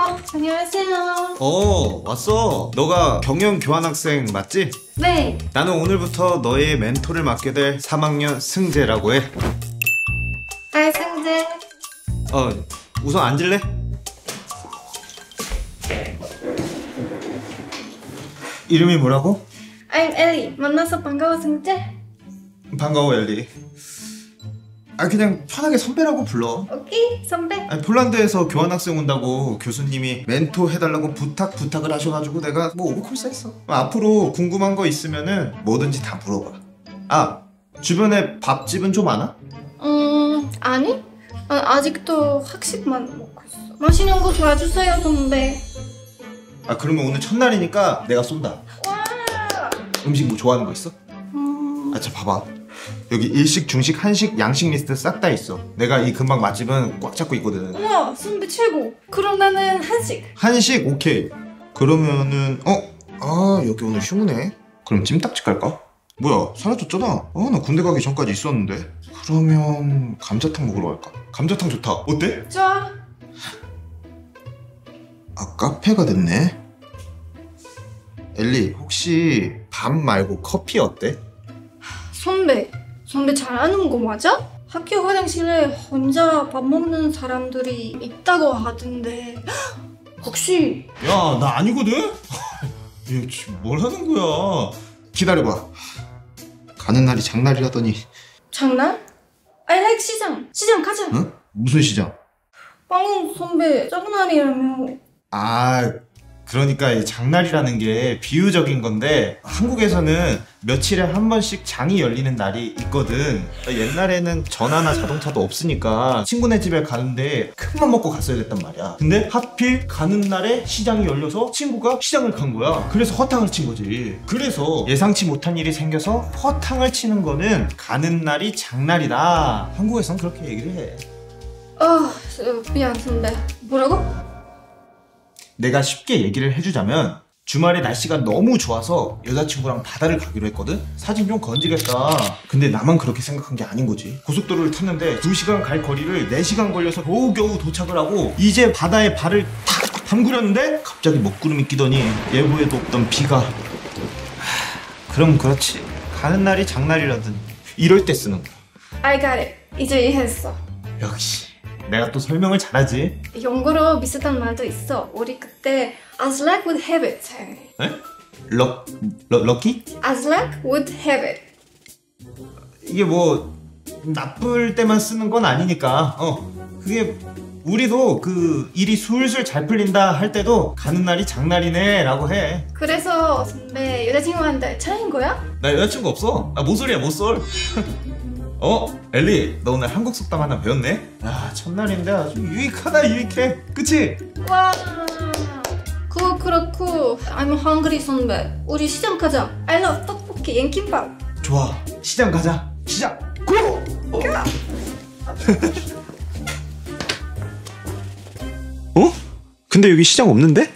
어, 안녕하세요. 어 왔어 너가 경영 교환학생 맞지? 네. 나는 오늘부터 너의 멘토를 맡게 될 3학년 승재라고 해 아, 승재. 어, 우선 앉을래? 이름이 뭐라고? I'm Ellie. 만나서 반가워, 승재. 반가워 엘리 아 그냥 편하게 선배라고 불러 오케이, 선배. 아니, 폴란드에서 교환학생 온다고 교수님이 멘토 해달라고 부탁 부탁을 하셔가지고 내가 뭐 오버콜스 했어 앞으로 궁금한 거 있으면은 뭐든지 다 물어봐 아 주변에 밥집은 좀 많아? 음, 아니? 아, 아직도 학식만 먹고 있어. 맛있는 거 도와주세요, 선배. 아 그러면 오늘 첫날이니까 내가 쏜다 와. 음식 뭐 좋아하는 거 있어? 음, 아, 자 봐봐. 여기 일식, 중식, 한식, 양식 리스트 싹 다 있어. 내가 이 근방 맛집은 꽉 잡고 있거든. 우와, 선배 최고. 그럼 나는 한식. 한식 오케이. 그러면은 어? 아 여기 오늘 휴무네. 그럼 찜닭집 갈까? 뭐야 사라졌잖아. 아 나 군대 가기 전까지 있었는데. 그러면 감자탕 먹으러 갈까? 감자탕 좋다. 어때? 좋아. 아 카페가 됐네. 엘리 혹시 밥 말고 커피 어때? 선배. 선배 잘하는 거 맞아? 학교 화장실에 혼자 밥 먹는 사람들이 있다고 하던데. 혹시 야, 나 아니거든? 얘 지금 뭘 하는 거야? 기다려봐. 가는 날이 장날이라더니, 장난? I like 시장. 시장 가자. 응? 무슨 시장? 방금 선배 장난이라며. 아, 그러니까 이 장날이라는 게 비유적인 건데, 한국에서는 며칠에 한 번씩 장이 열리는 날이 있거든. 옛날에는 전화나 자동차도 없으니까 친구네 집에 가는데 큰맘 먹고 갔어야 됐단 말이야. 근데 하필 가는 날에 시장이 열려서 친구가 시장을 간 거야. 그래서 허탕을 친 거지. 그래서 예상치 못한 일이 생겨서 허탕을 치는 거는 가는 날이 장날이다. 한국에선 그렇게 얘기를 해. 어, 어, 미안 선배. 뭐라고? 내가 쉽게 얘기를 해주자면 주말에 날씨가 너무 좋아서 여자친구랑 바다를 가기로 했거든? 사진 좀 건지겠다. 근데 나만 그렇게 생각한 게 아닌 거지. 고속도로를 탔는데 2시간 갈 거리를 4시간 걸려서 겨우겨우 도착을 하고 이제 바다에 발을 탁 담그렸는데 갑자기 먹구름이 끼더니 예보에도 없던 비가 하, 그럼 그렇지. 가는 날이 장날이라든 이럴 때 쓰는 거야. I got it. 이제 이해했어. 역시 내가 또 설명을 잘하지. 영어로 비슷한 말도 있어. 우리 그때 as luck would have it. 에? 럭, 럭, 럭키? as luck would have it. 이게 뭐 나쁠 때만 쓰는 건 아니니까 어 그게 우리도 그 일이 술술 잘 풀린다 할 때도 가는 날이 장날이네 라고 해나 그래서 선배 여자친구한테 차인 거야? 여자친구 없어 나 모쏠이야 모쏠 어 엘리 너 오늘 한국 속담 하나 배웠네 야 첫날인데 아주 유익하다 유익해 그치? 와. 그거 그렇고 I'm hungry 선배. 우리 시장 가자. I love 떡볶이 옌김밥. 좋아 시장 가자 시장 고! 어? 어? 근데 여기 시장 없는데?